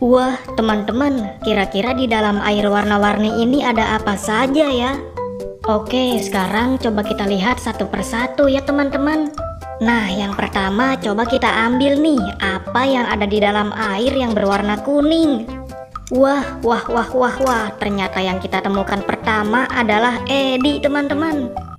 Wah, teman-teman, kira-kira di dalam air warna-warni ini ada apa saja ya? Oke, sekarang coba kita lihat satu persatu ya teman-teman. Nah, yang pertama coba kita ambil nih apa yang ada di dalam air yang berwarna kuning. Wah, wah, wah, wah, wah, ternyata yang kita temukan pertama adalah Edi teman-teman.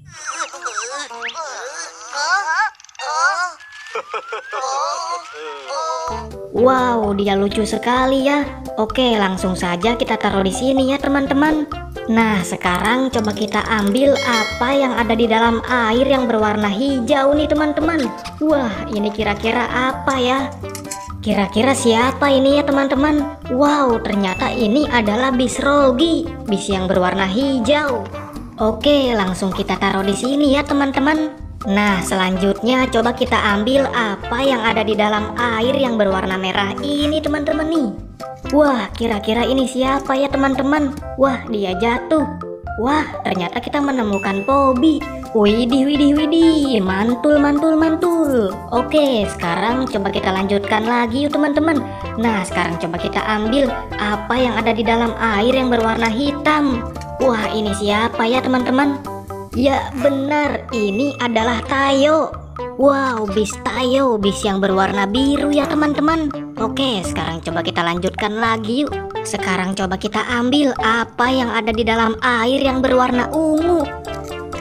Wow, dia lucu sekali ya. Oke, langsung saja kita taruh di sini ya teman-teman. Nah, sekarang coba kita ambil apa yang ada di dalam air yang berwarna hijau nih teman-teman. Wah, ini kira-kira apa ya? Kira-kira siapa ini ya teman-teman? Wow, ternyata ini adalah bis Rogi, bis yang berwarna hijau. Oke, langsung kita taruh di sini ya teman-teman. Nah, selanjutnya coba kita ambil apa yang ada di dalam air yang berwarna merah ini teman-teman nih. Wah, kira-kira ini siapa ya teman-teman? Wah, dia jatuh. Wah, ternyata kita menemukan Bobby. Widih, widih, widih, mantul, mantul, mantul. Oke, sekarang coba kita lanjutkan lagi yuk teman-teman. Nah, sekarang coba kita ambil apa yang ada di dalam air yang berwarna hitam. Wah, ini siapa ya teman-teman? Ya benar, ini adalah Tayo. Wow, bis Tayo, bis yang berwarna biru ya teman-teman. Oke, sekarang coba kita lanjutkan lagi yuk. Sekarang coba kita ambil apa yang ada di dalam air yang berwarna ungu.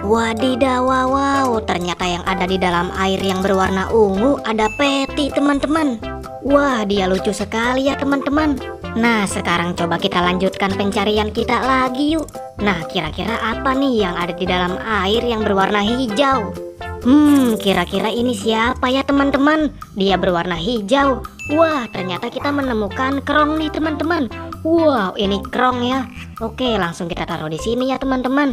Wadidaw, wow, ternyata yang ada di dalam air yang berwarna ungu ada peti teman-teman. Wah, dia lucu sekali ya teman-teman. Nah, sekarang coba kita lanjutkan pencarian kita lagi yuk. Nah, kira-kira apa nih yang ada di dalam air yang berwarna hijau? Hmm, kira-kira ini siapa ya teman-teman? Dia berwarna hijau. Wah, ternyata kita menemukan krong nih teman-teman. Wow, ini krong ya. Oke, langsung kita taruh di sini ya teman-teman.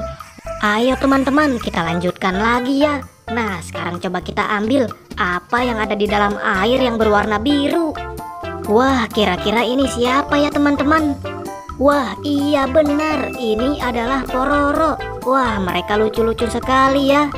Ayo teman-teman, kita lanjutkan lagi ya. Nah, sekarang coba kita ambil apa yang ada di dalam air yang berwarna biru. Wah, kira-kira ini siapa ya teman-teman? Wah iya benar. Ini adalah Pororo. Wah mereka lucu-lucu sekali ya